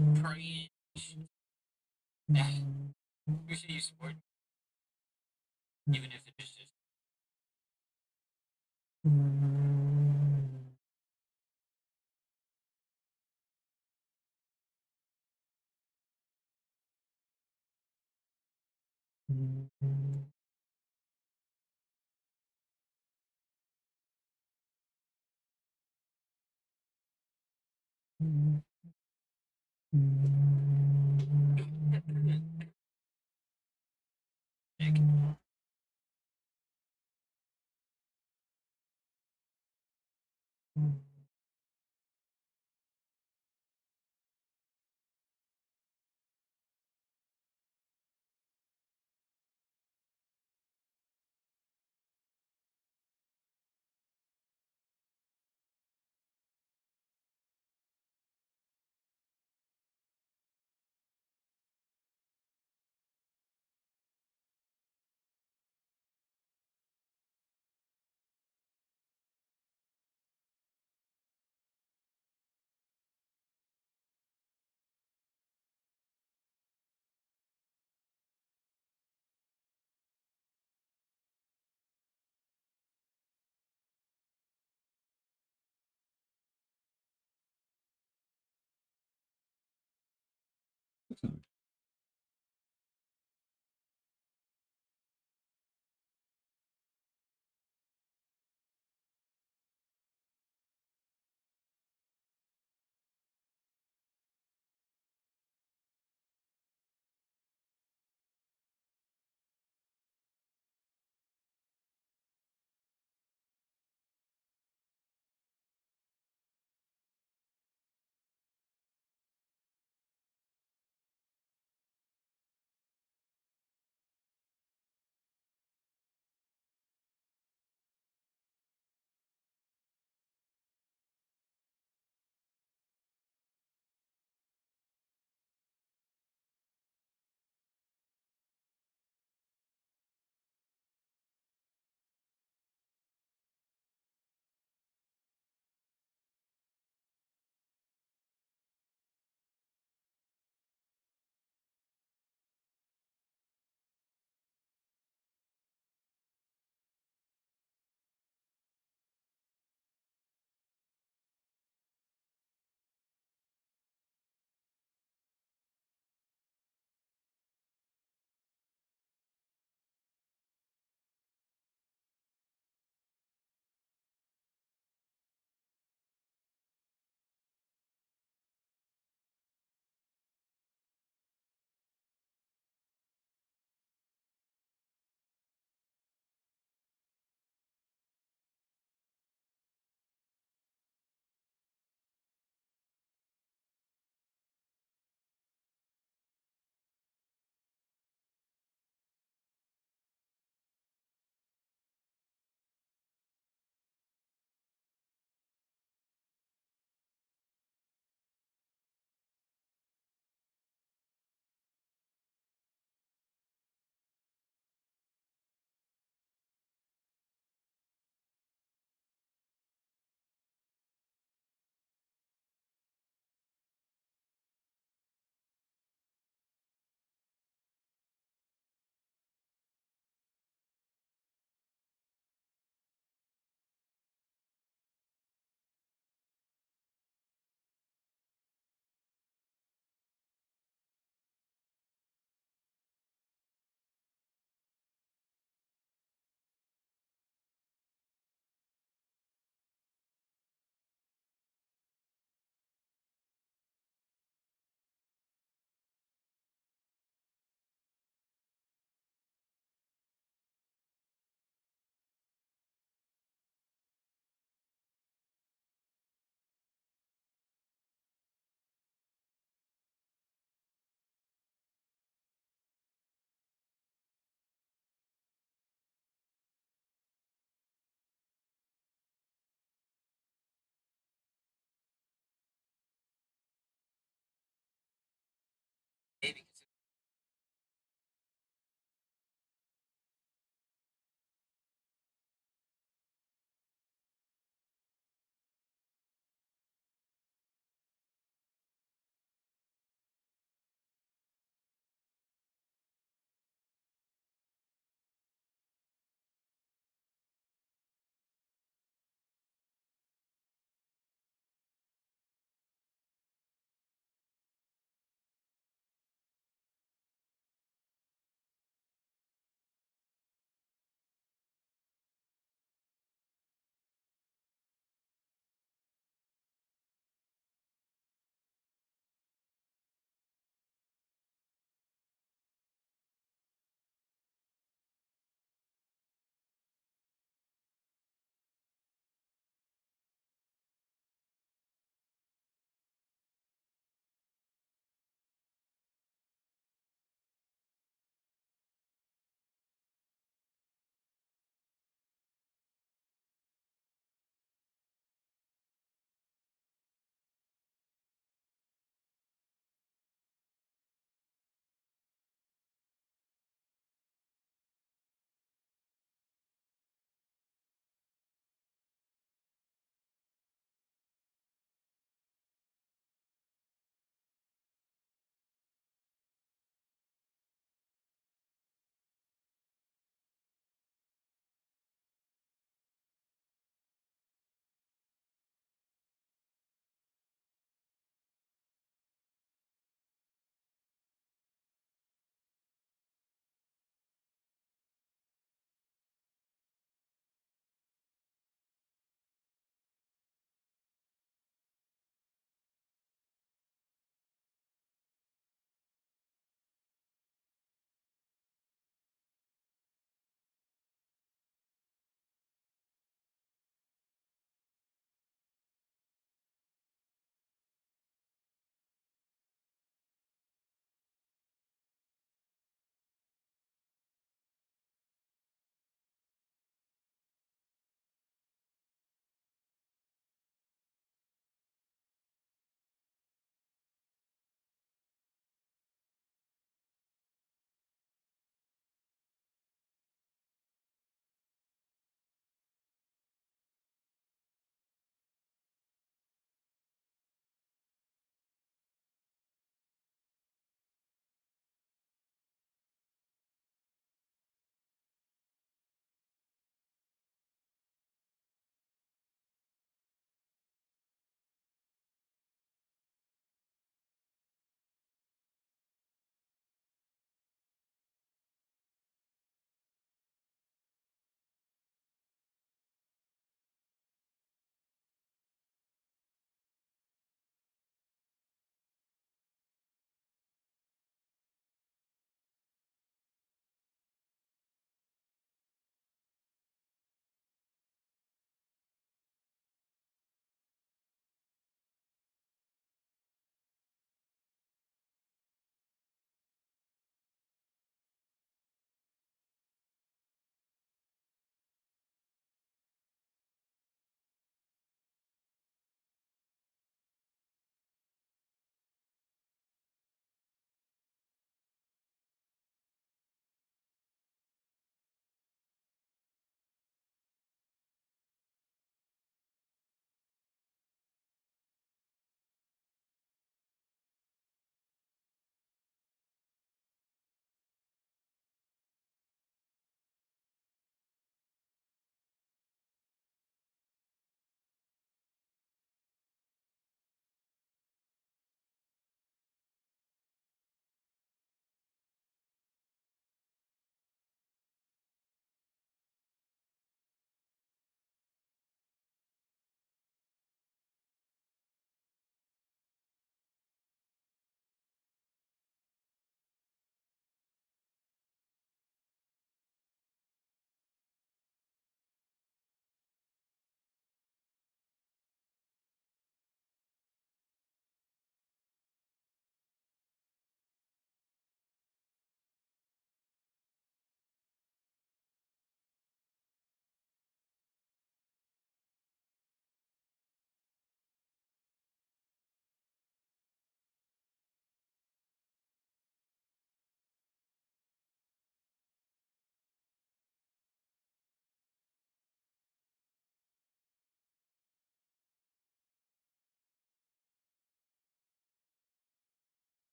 Preach. Should use support. Even if it's just. Mm-hmm. Jake.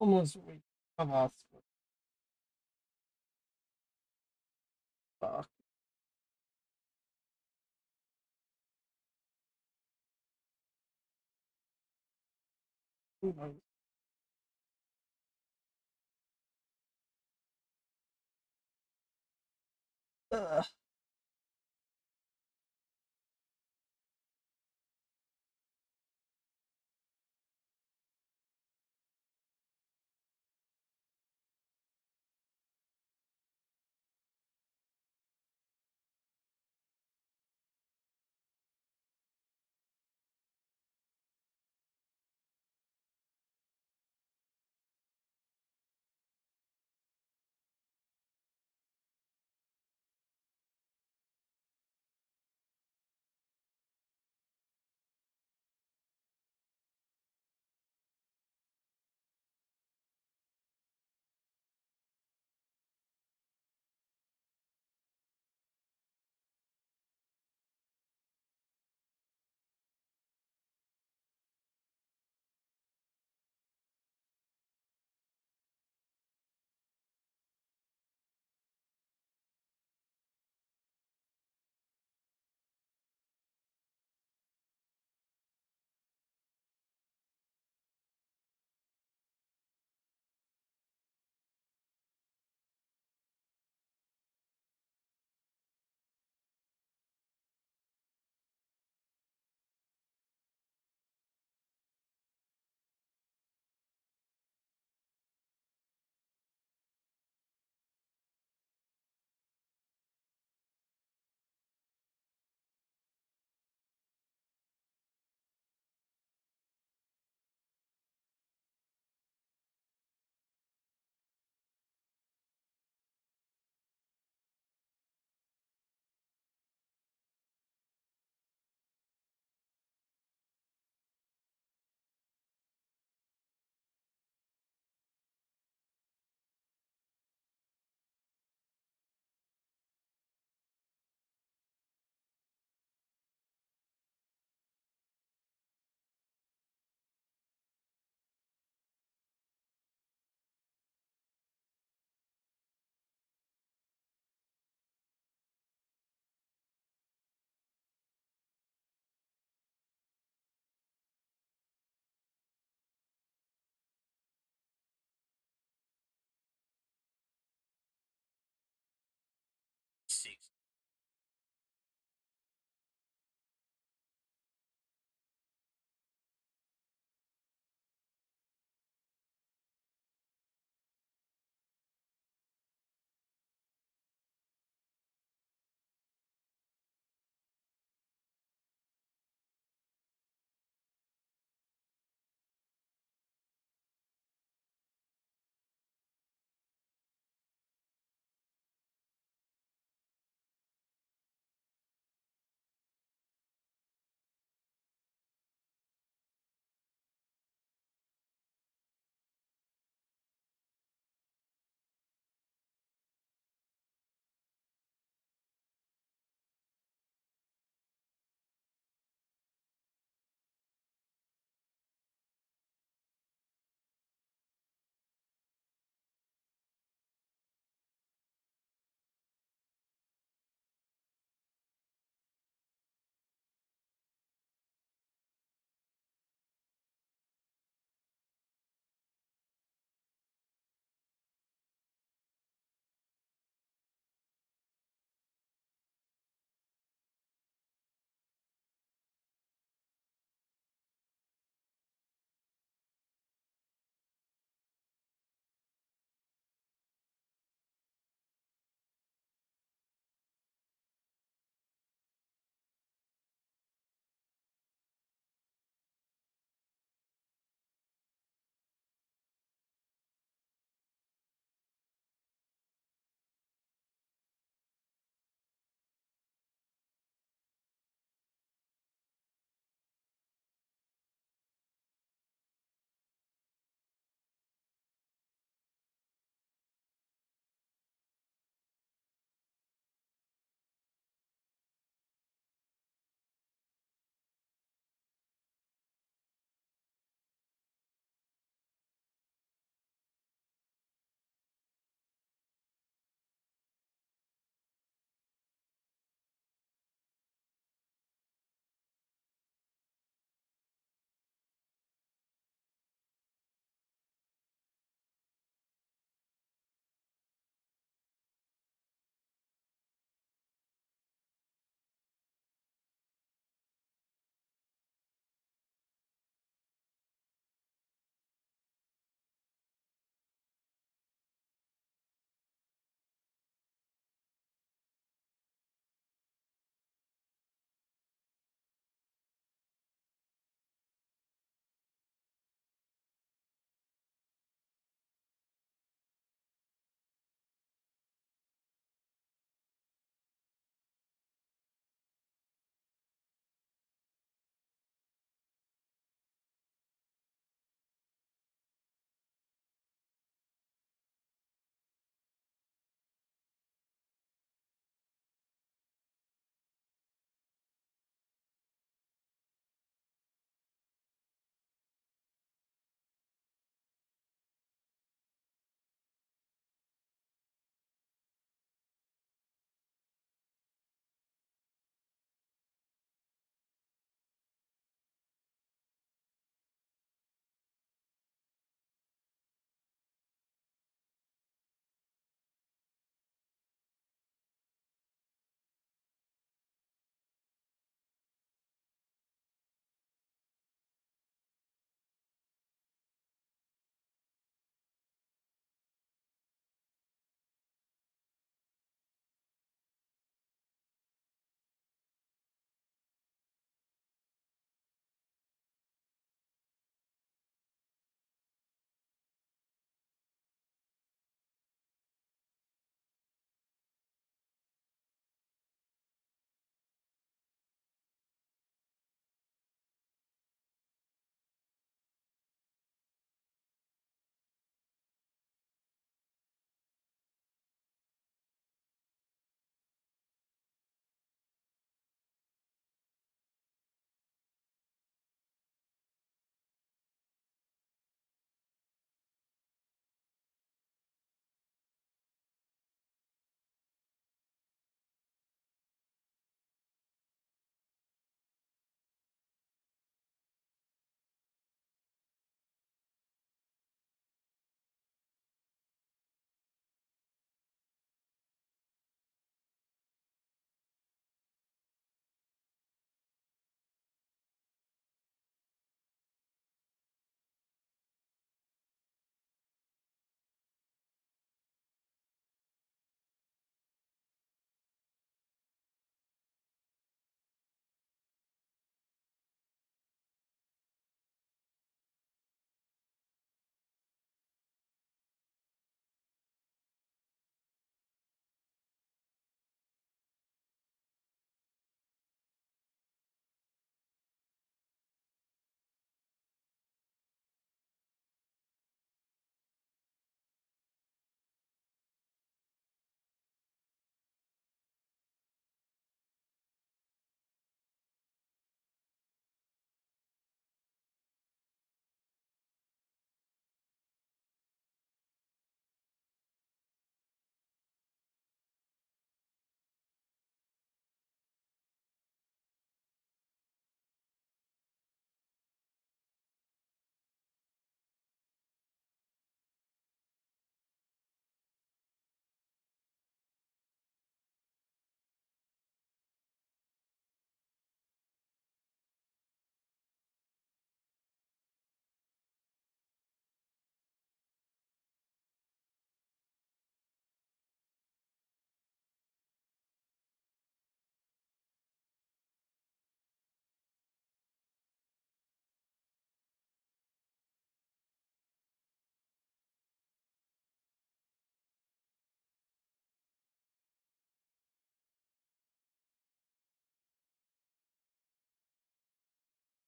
Almost week of hospital. Fuck. Ugh.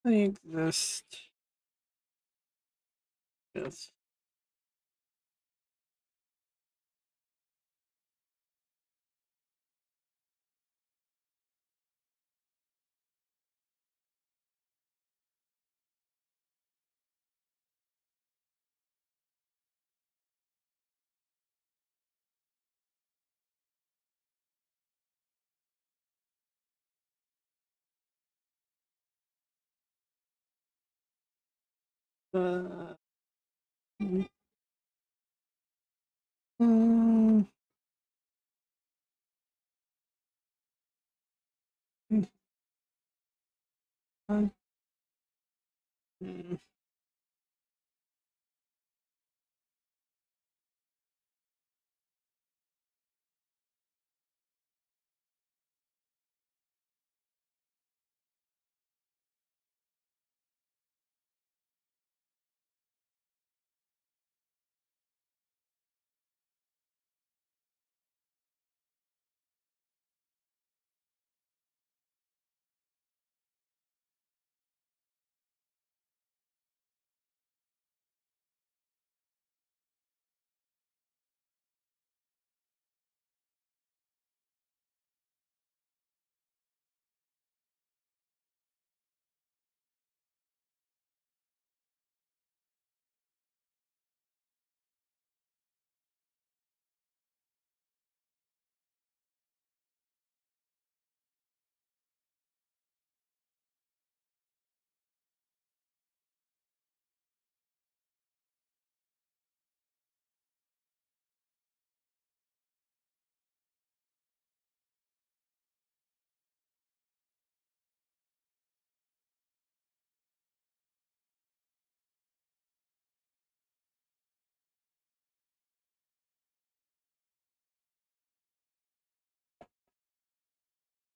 I exist. Yes. Uh, mm, mm, mm,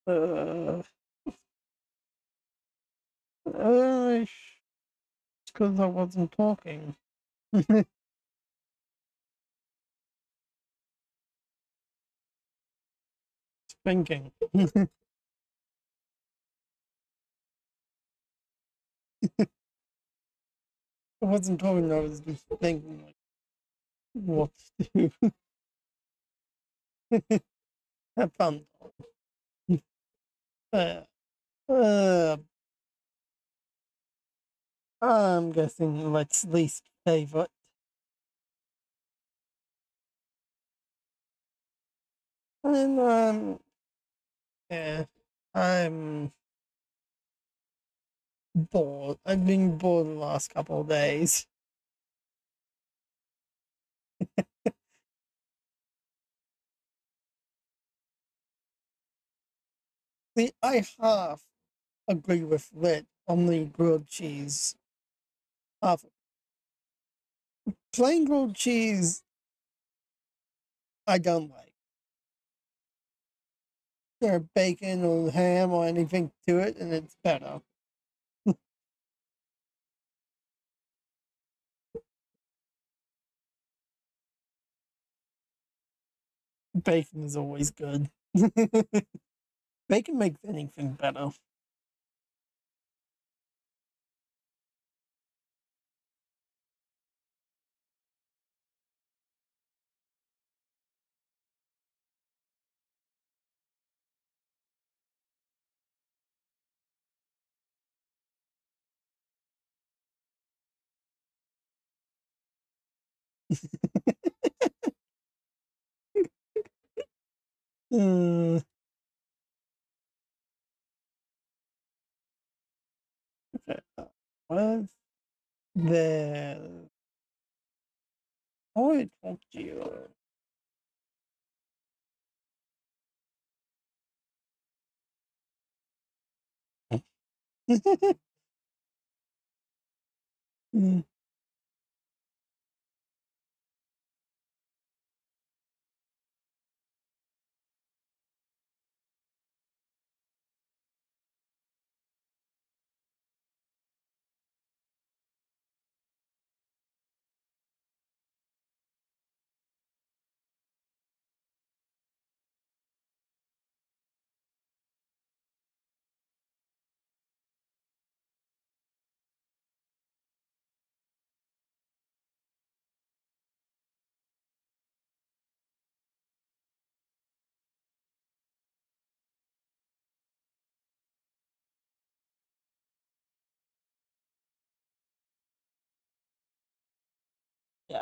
Uh, uh, because I wasn't talking. Thinking. I wasn't talking, I was just thinking like what to do. Have fun. Uh, uh, I'm guessing Lex least favorite. And um yeah, I'm bored. I've been bored the last couple of days. See, I half agree with Lit on the grilled cheese. Half. Plain grilled cheese, I don't like. There bacon or ham or anything to it, and it's better. Bacon is always good. bacon make anything better. Uh, What the? Oh, I talk to you. Mm,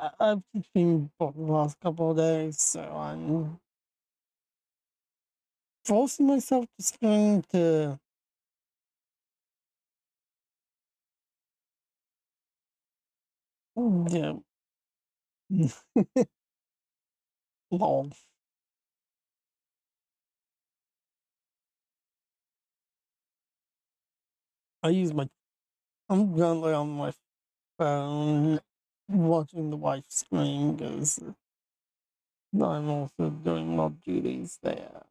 Yeah, I've just been bored the last couple of days, so I'm forcing myself to stream to mm, yeah. Lol. I use my I'm currently on my phone watching the wife stream because I'm also doing mod duties there.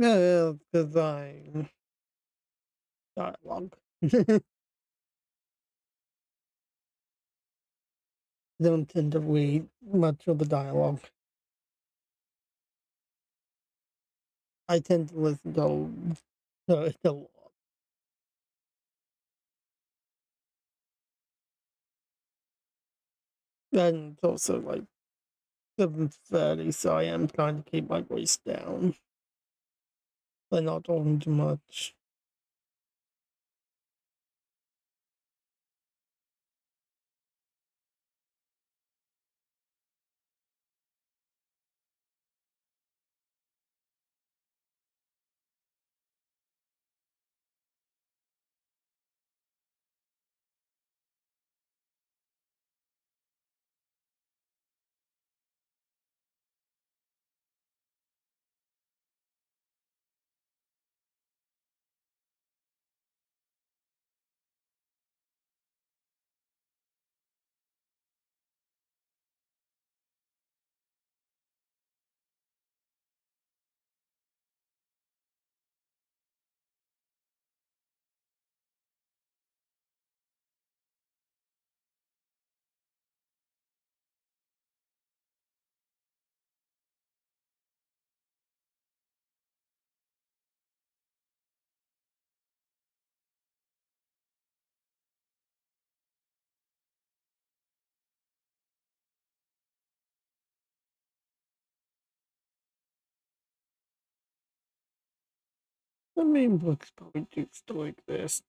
Because I'm dialogue. Don't tend to read much of the dialogue. I tend to listen to, it a lot. And it's also like 7.30, so I am trying to keep my voice down. By not talking too much. The main book's probably too still exist.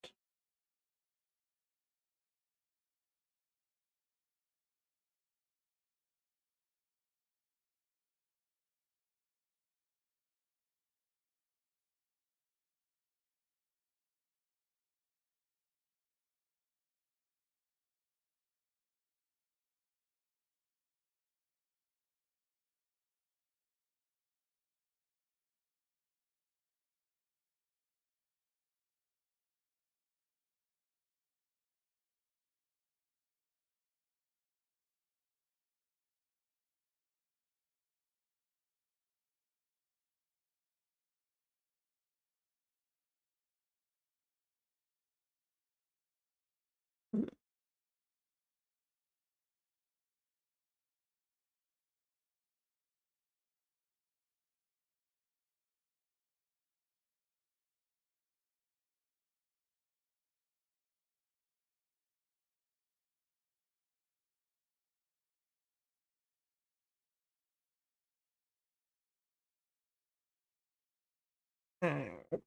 Uh, what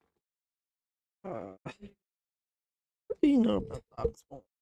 do you know about Oxford? As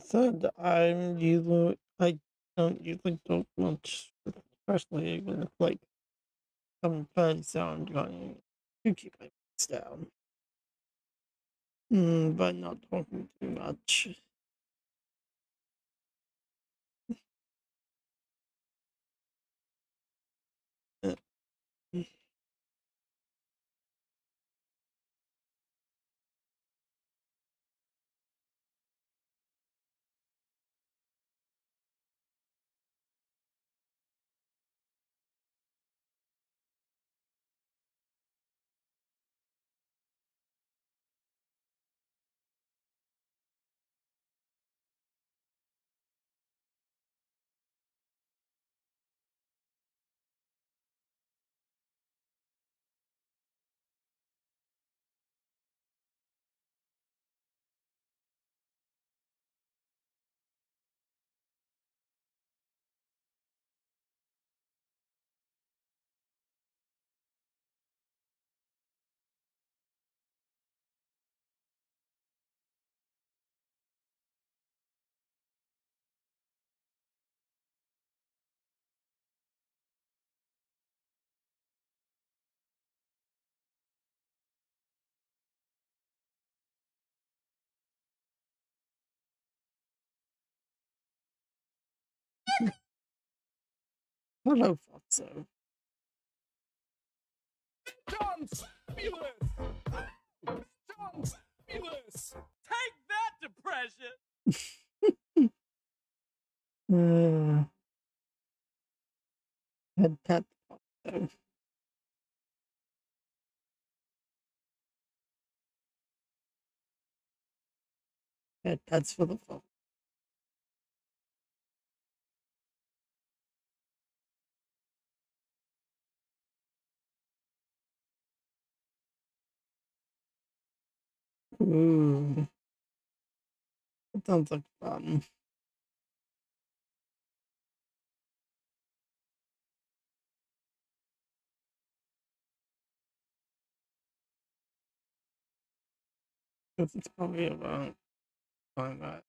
said, I'm usually I don't usually talk much, especially when it's like some bad sound going to keep my voice down. Mm, but not talking too much. Hello! Take that, depression! Uh. Head pets for the phone. Ooh. That sounds like fun. Because it's probably about time that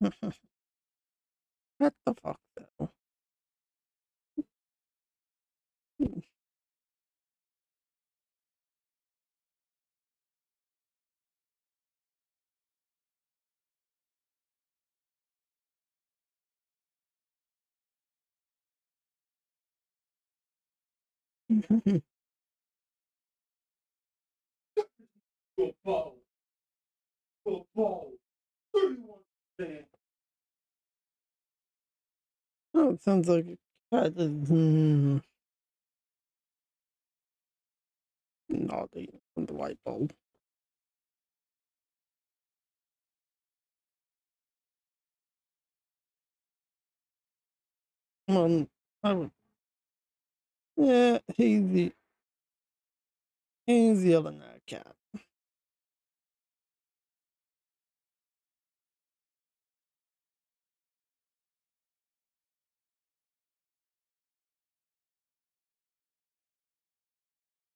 What the fuck, though? Hmm. Football. Football. 31. Oh, it sounds like a cat mm, naughty on the light bulb. Um, I would. Yeah, he's the he's yelling at a cat.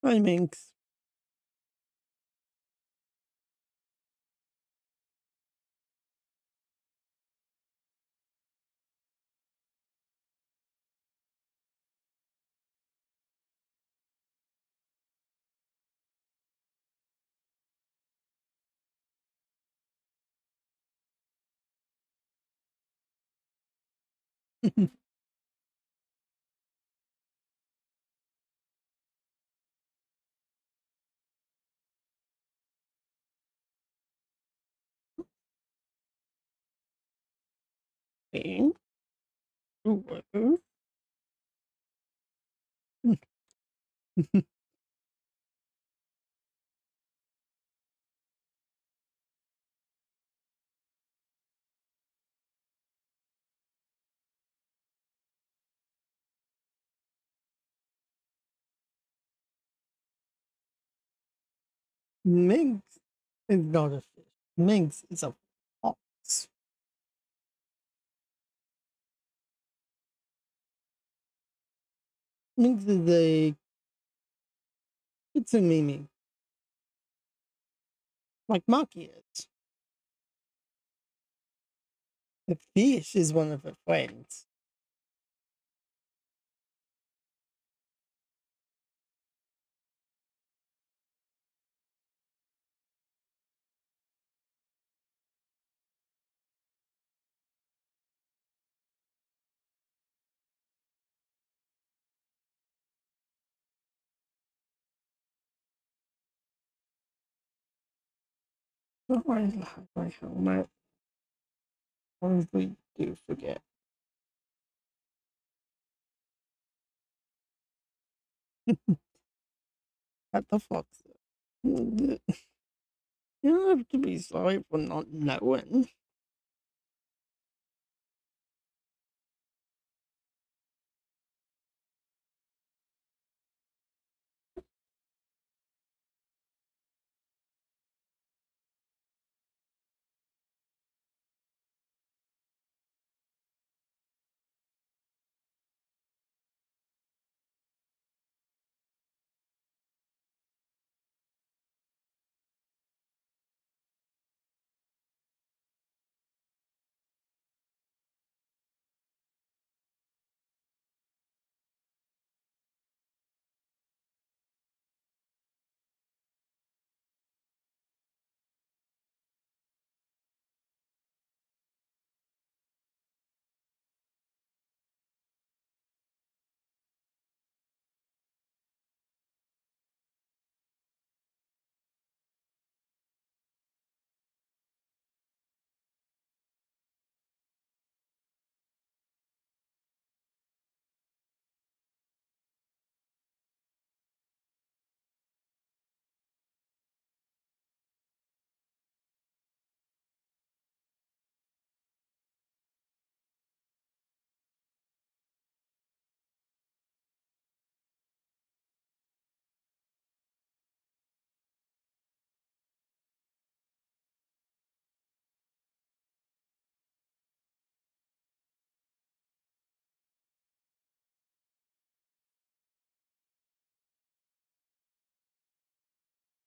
Hi, Hello. Minx is not a fish. Minx is a Minx is a Kitsumimi. Like Maki is. The fish is one of her friends. Oh, I like my helmet. Honestly, do forget. At the fox. You don't have to be sorry for not knowing.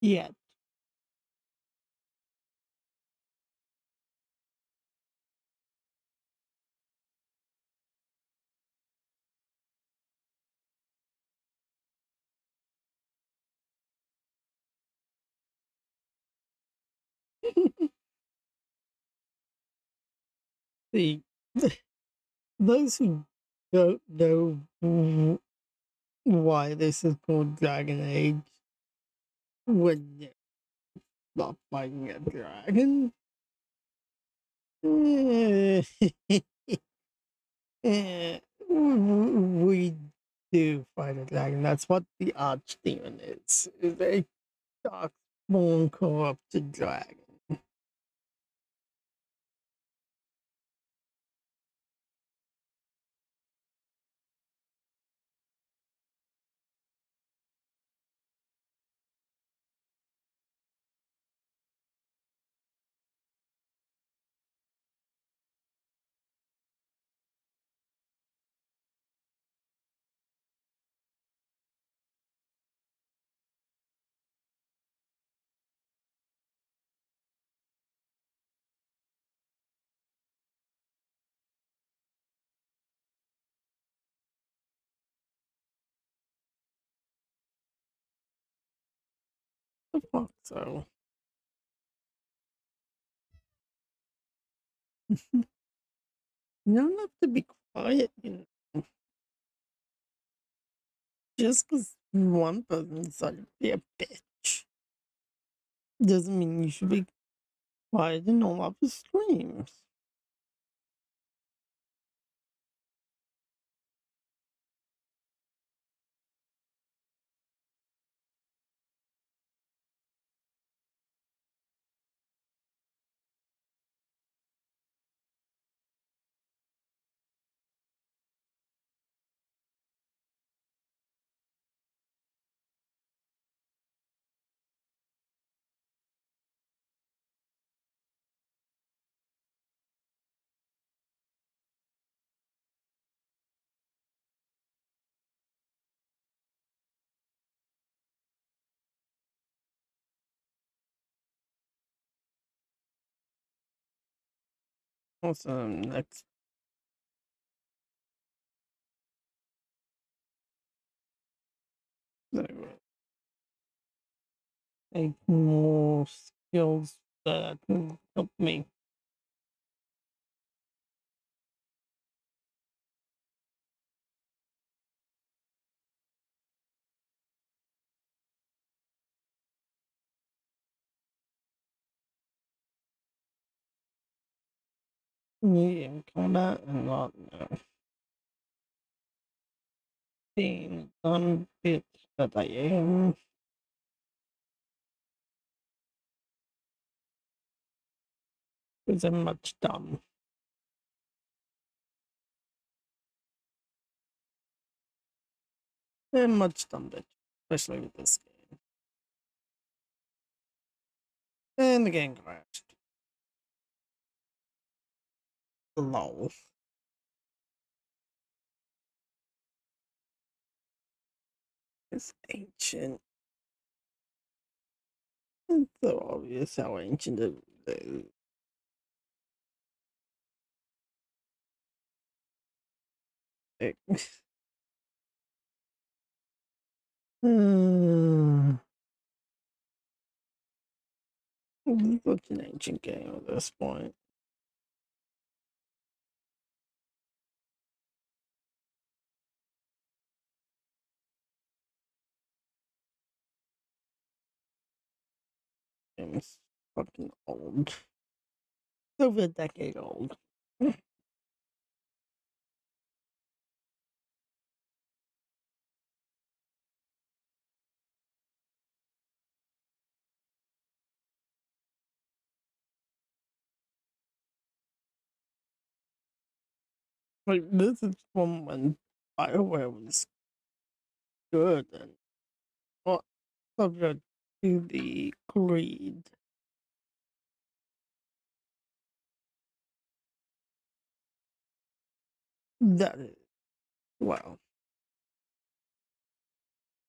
yet. the those who don't know why this is called Dragon Age when you're not fighting a dragon. Eh, eh, we do fight a dragon. That's what the archdemon is. Is a darkspawn corrupted dragon. The fuck so. You don't have to be quiet, you know. Just because one person decided to be a bitch doesn't mean you should be quiet in all of the streams. Awesome. Next. Take more skills that can help me. Medium combat and not no. Being done bitch that I am. Because I'm much dumb. I'm much dumb bitch. Especially with this game. And the game crashed. Lol. It's ancient. It's so obvious how ancient it is. Hmm. Such an ancient game at this point. Game's fucking old. It's over a decade old. Like this is from when Bioware was good and not subject to the greed. That is well.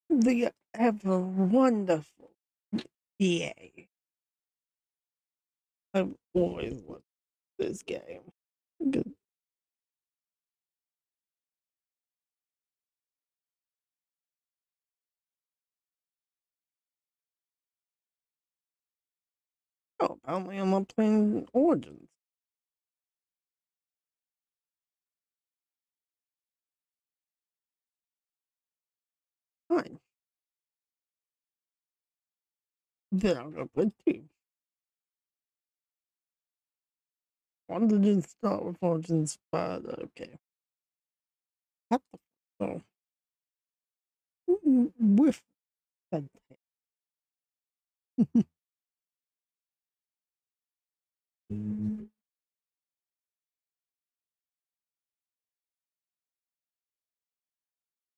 They uh, have a wonderful Yeah. I've always loved this game. Good. Oh, apparently I'm not playing Origins. Fine. Then I'll go play two. Wanted to start with Origins, but okay. What the f-. Mm, With that.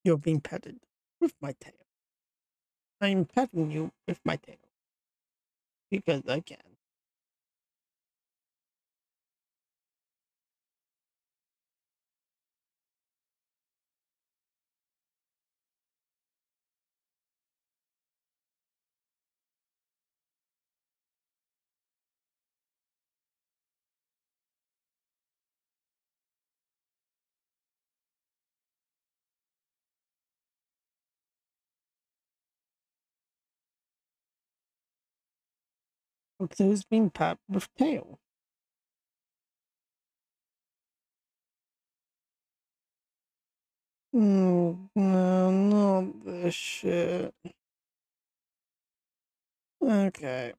You're being petted with my tail. I'm petting you with my tail. Because I can. Look who's being pat with tail. Mm, no, not this shit. Okay.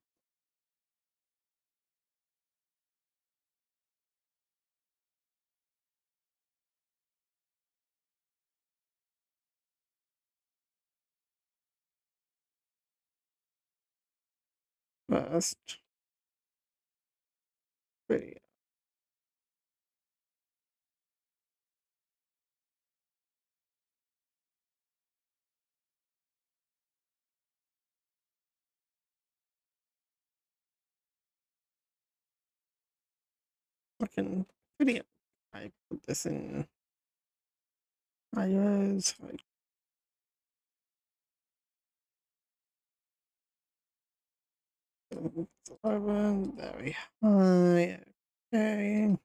First. Video. Fucking video. I put this in iOS. I Eleven, very high. Okay.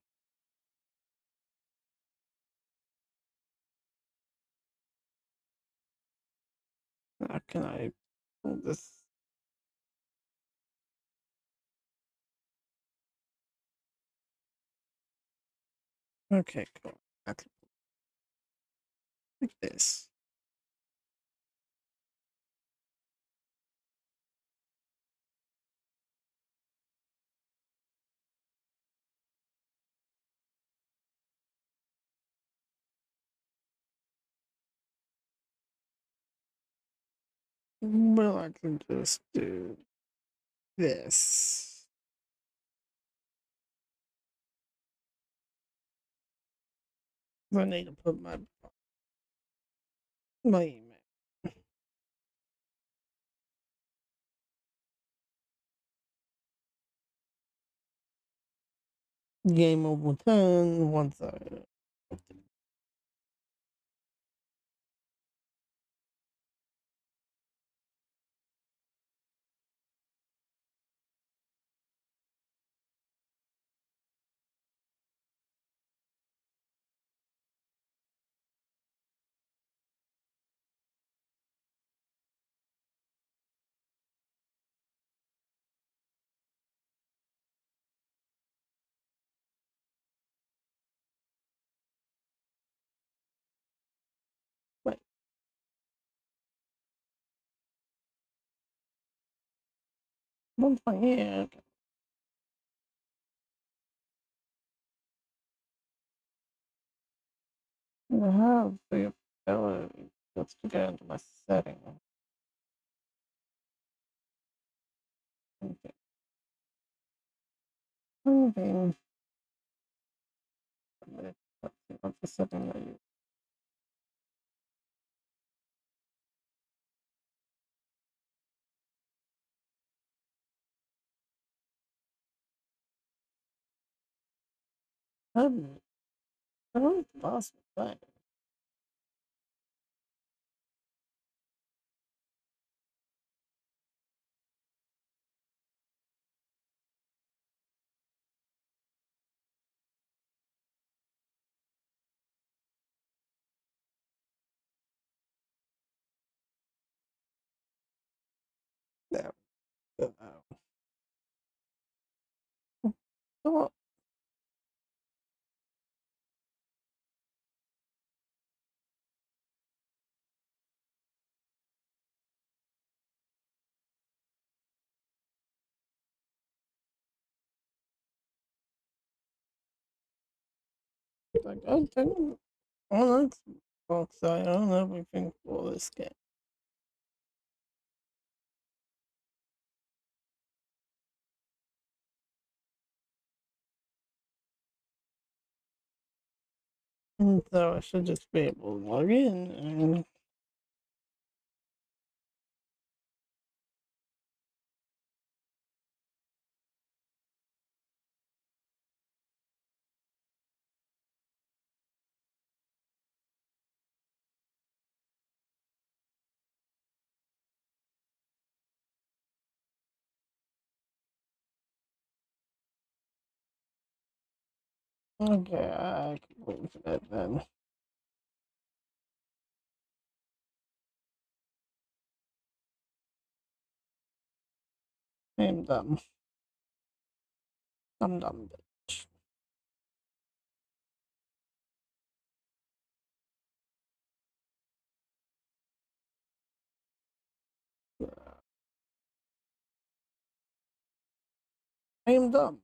How can I pull this? Okay, cool. Like this. Well, I can just do this. I need to put my my email. Game over ten once I once my okay. I have the ability just to get into my settings. Okay. Moving. Let's see what's the setting I don't, I don't lost Come on. Like oh, I don't on Xbox I own everything for this game. And so I should just be able to log in and okay, I can wait for that then. I'm dumb. I'm dumb bitch. Am dumb.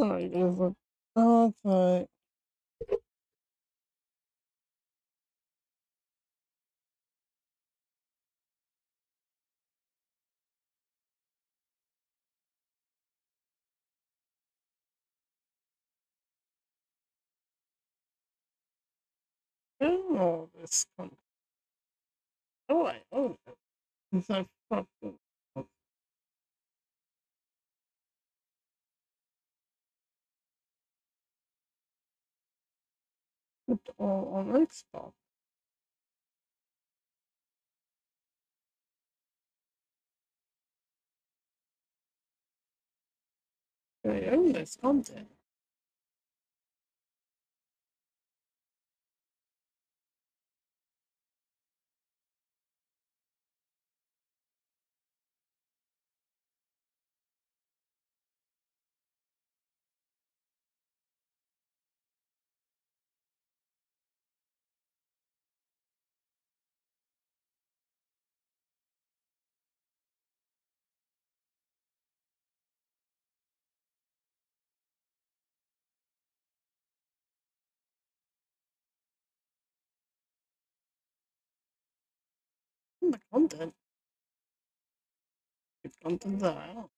Guys, look. Oh, it's this con- Oh, I own it. Since I fucking put all on Xbox. I own this content. Content. The content that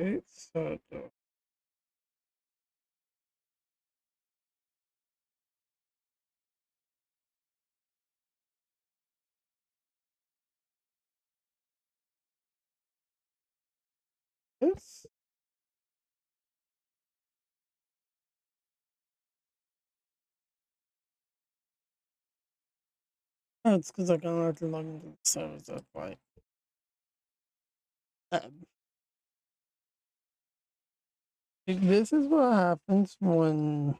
I own. Okay, so the this Oh, it's because I have to log into the servers, that's why. Um, this is what happens when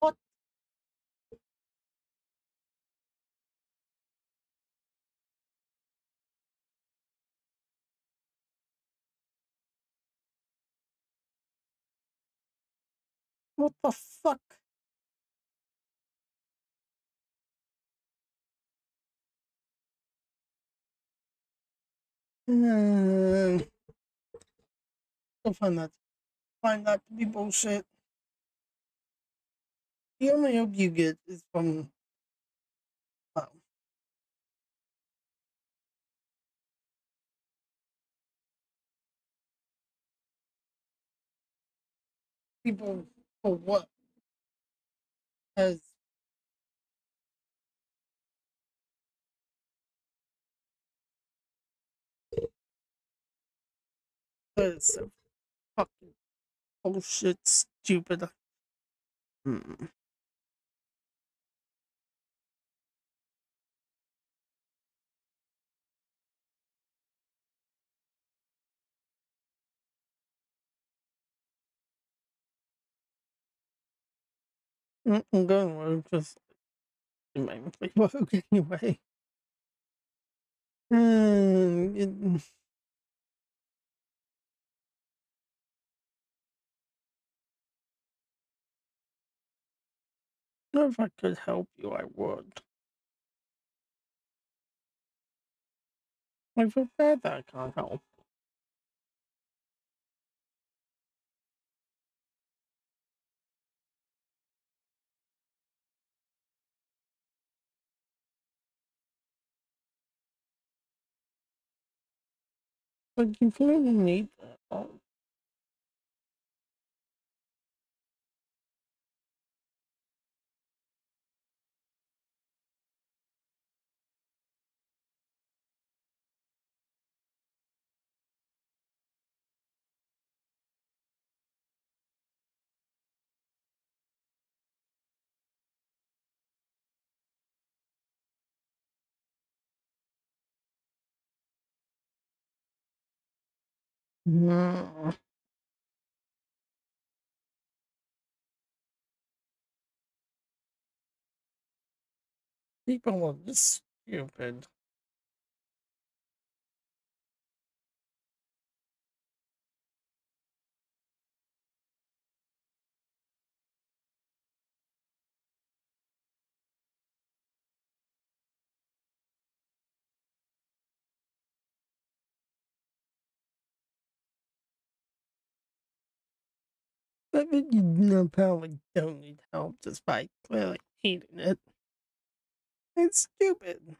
What? What the fuck? Hmm. I find that find that to be bullshit. The only hope you get is from people for what has is so fucking bullshit stupid. Hmm. Mm, I'm going with just in my work anyway. Um, it- if I could help you, I would. I feel bad that I can't help. But you clearly need that. People are just stupid. But then you apparently don't need help despite clearly needing it. It's stupid.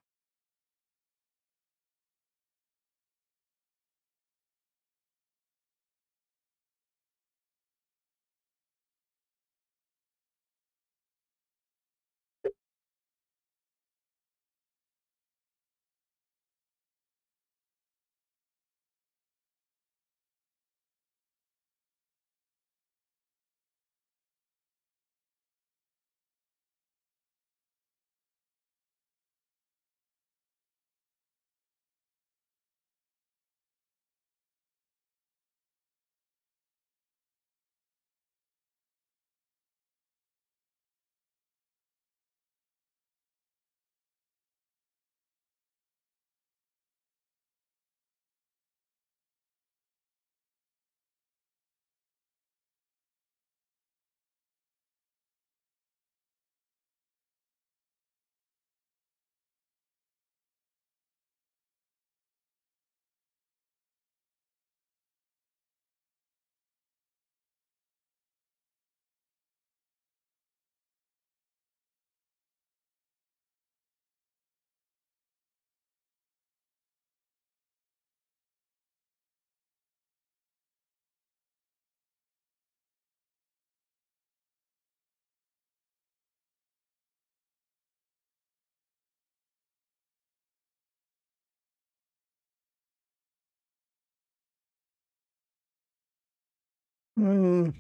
Mm,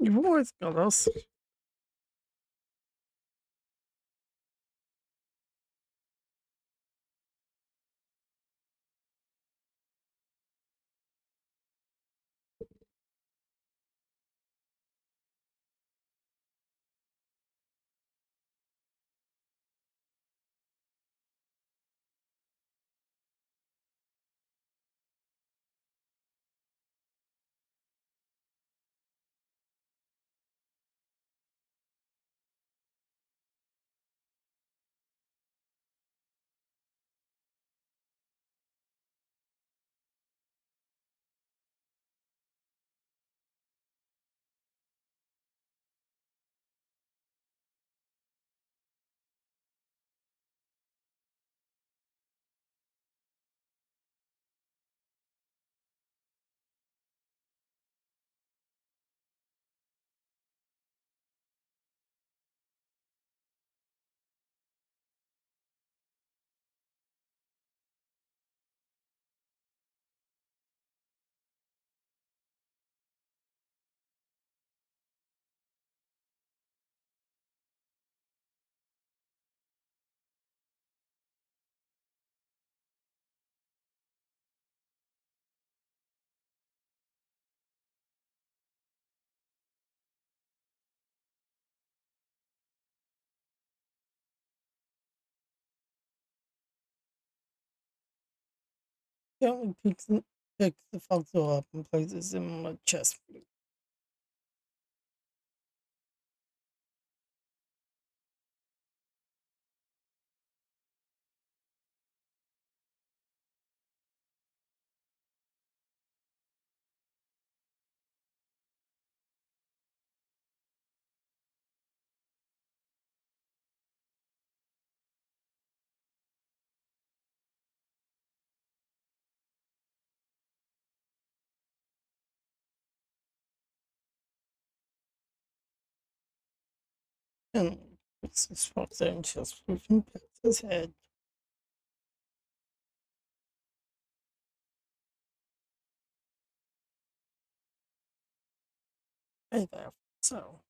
you've always got us. Picks, n- picks the fossil up and places it in my chest. And puts his fossil in chest flute and pats his head. Hey there, so.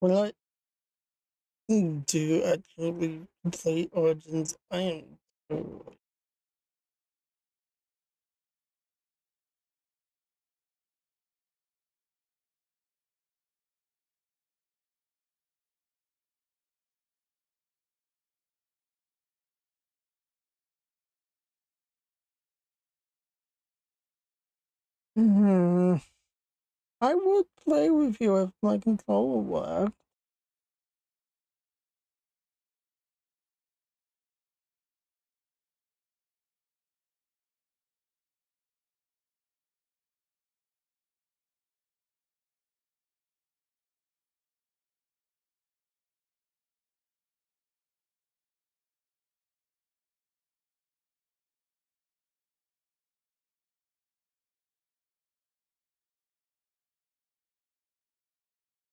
Will I do actually play Origins? I am totally Hmm. I would play with you if my controller worked.